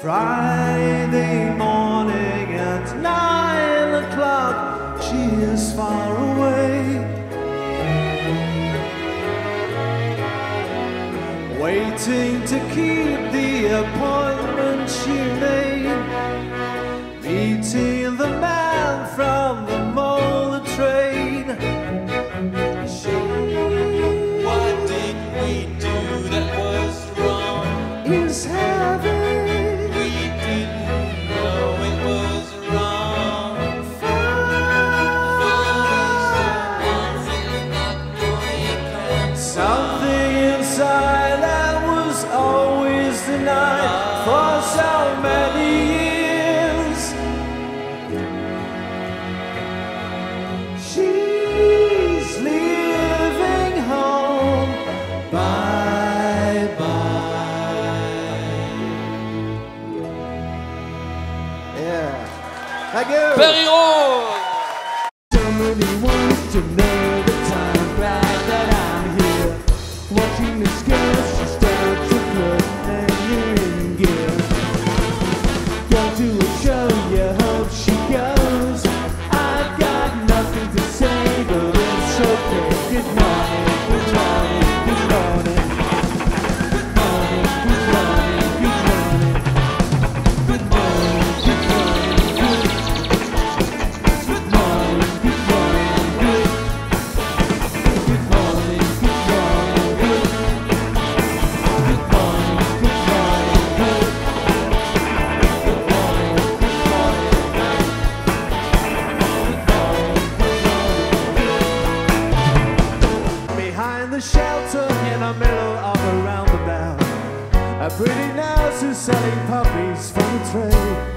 Friday morning at nine o'clock, she is far away. Waiting to keep the appointment she made. Meeting the man from the molar train. She, what did we do that was wrong? Is night for so many years. She's leaving home. Bye bye. Yeah. Thank you. Very. Somebody wants to know the time right that I'm here. Watching this girl. to selling puppies for the trade.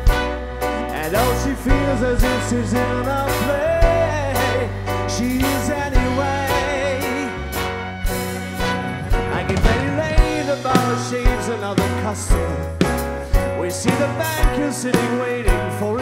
And all she feels as if she's in a play, she is anyway. I give Penny Lane the she's another customer. We see the banker sitting waiting for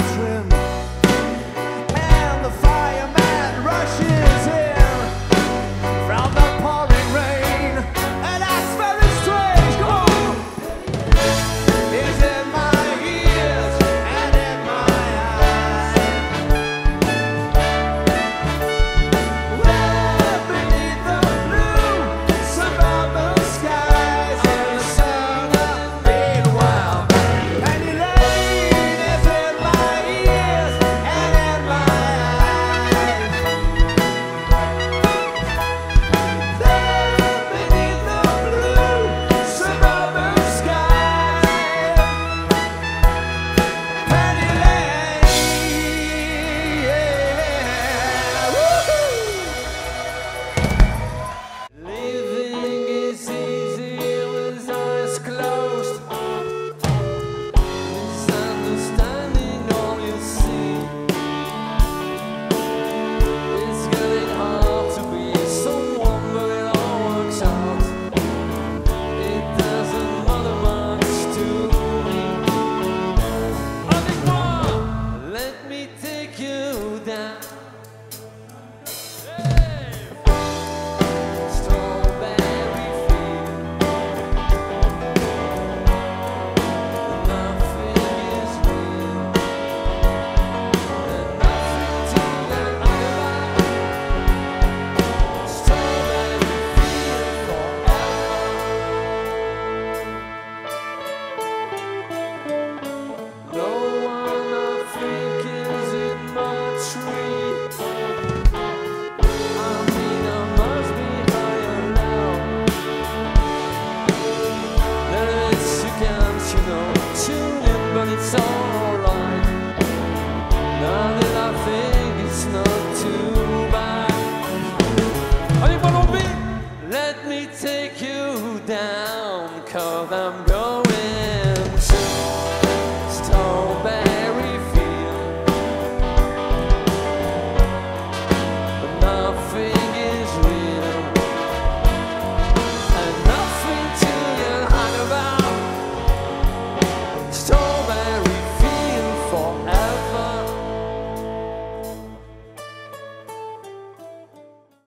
down, cause I'm